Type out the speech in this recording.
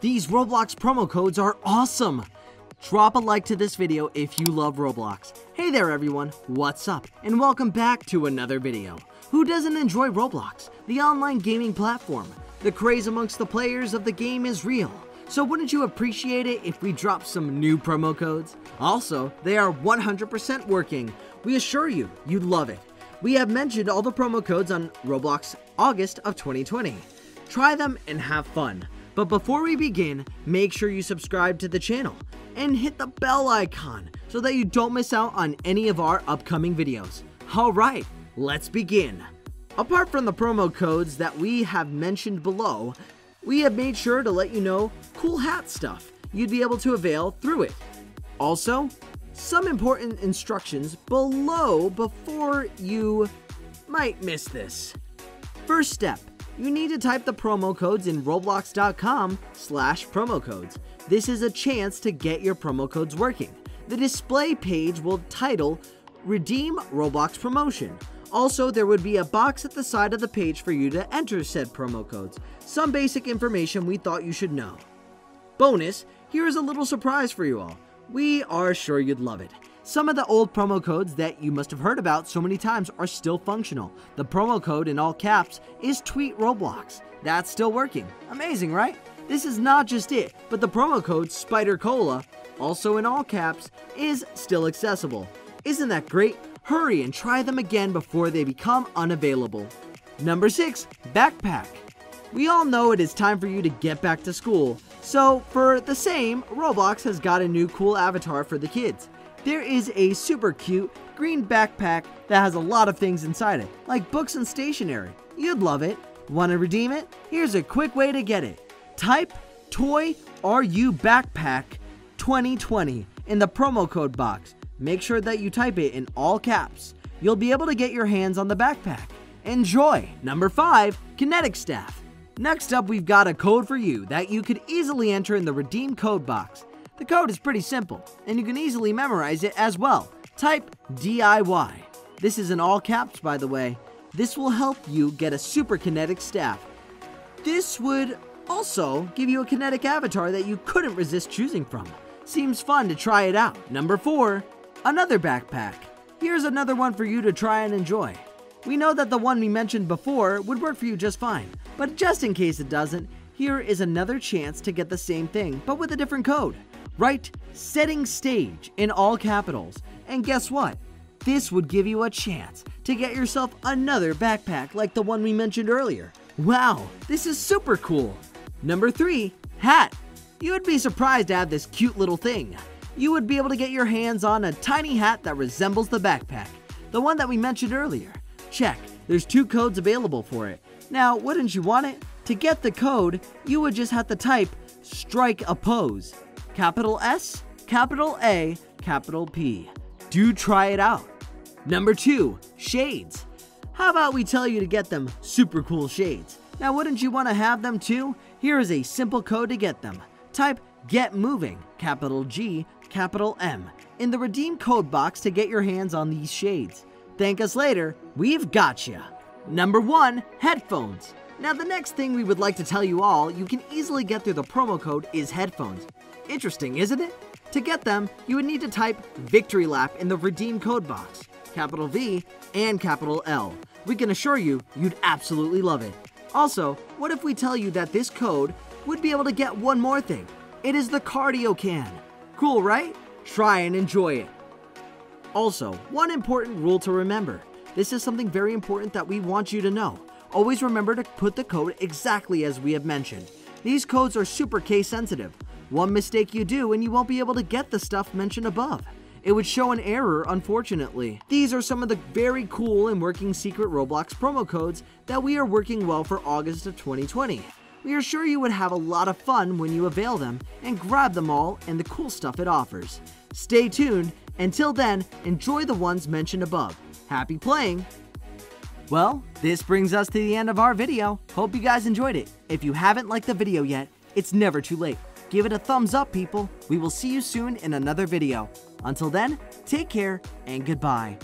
These Roblox promo codes are awesome! Drop a like to this video if you love Roblox. Hey there everyone, what's up? And welcome back to another video. Who doesn't enjoy Roblox, the online gaming platform? The craze amongst the players of the game is real. So wouldn't you appreciate it if we dropped some new promo codes? Also, they are 100% working. We assure you, you'd love it. We have mentioned all the promo codes on Roblox August of 2020. Try them and have fun. But before we begin, make sure you subscribe to the channel and hit the bell icon so that you don't miss out on any of our upcoming videos. Alright, let's begin. Apart from the promo codes that we have mentioned below, we have made sure to let you know cool hat stuff you'd be able to avail through it. Also, some important instructions below before you might miss this. First step, you need to type the promo codes in roblox.com slash promo codes. This is a chance to get your promo codes working. The display page will title Redeem Roblox Promotion. Also, there would be a box at the side of the page for you to enter said promo codes. Some basic information we thought you should know. Bonus, here is a little surprise for you all. We are sure you'd love it. Some of the old promo codes that you must have heard about so many times are still functional. The promo code in all caps is Tweet Roblox. That's still working. Amazing, right? This is not just it, but the promo code Spider Cola, also in all caps, is still accessible. Isn't that great? Hurry and try them again before they become unavailable. Number 6. Backpack. We all know it is time for you to get back to school, so for the same, Roblox has got a new cool avatar for the kids. There is a super cute green backpack that has a lot of things inside it, like books and stationery. You'd love it. Want to redeem it? Here's a quick way to get it. Type Toy RU Backpack 2020 in the promo code box. Make sure that you type it in all caps. You'll be able to get your hands on the backpack. Enjoy! Number 5 Kinetic Staff. Next up, we've got a code for you that you could easily enter in the redeem code box. The code is pretty simple, and you can easily memorize it as well. Type DIY. This is in all caps, by the way. This will help you get a super kinetic staff. This would also give you a kinetic avatar that you couldn't resist choosing from. Seems fun to try it out. Number 4. Another backpack. Here's another one for you to try and enjoy. We know that the one we mentioned before would work for you just fine, but just in case it doesn't, here is another chance to get the same thing, but with a different code. Write setting stage in all capitals, and guess what? This would give you a chance to get yourself another backpack like the one we mentioned earlier. Wow, this is super cool. Number 3, hat. You would be surprised to have this cute little thing. You would be able to get your hands on a tiny hat that resembles the backpack, the one that we mentioned earlier. Check, there's two codes available for it. Now, wouldn't you want it? To get the code, you would just have to type strike a pose. Capital S, capital A, capital P. Do try it out. Number 2, shades. How about we tell you to get them super cool shades? Now, wouldn't you want to have them too? Here is a simple code to get them. Type get moving, capital G, capital M, in the redeem code box to get your hands on these shades. Thank us later, we've got you. Number 1, headphones. Now, the next thing we would like to tell you all you can easily get through the promo code is headphones. Interesting, isn't it? To get them, you would need to type Victory Lap in the redeem code box, capital V and capital L. We can assure you, you'd absolutely love it. Also, what if we tell you that this code would be able to get one more thing? It is the cardio can. Cool, right? Try and enjoy it. Also, one important rule to remember. This is something very important that we want you to know. Always remember to put the code exactly as we have mentioned. These codes are super case sensitive. One mistake you do and you won't be able to get the stuff mentioned above. It would show an error, unfortunately. These are some of the very cool and working secret Roblox promo codes that we are working well for August of 2020. We are sure you would have a lot of fun when you avail them and grab them all and the cool stuff it offers. Stay tuned. Until then, enjoy the ones mentioned above. Happy playing! Well, this brings us to the end of our video. Hope you guys enjoyed it. If you haven't liked the video yet, it's never too late. Give it a thumbs up, people. We will see you soon in another video. Until then, take care and goodbye.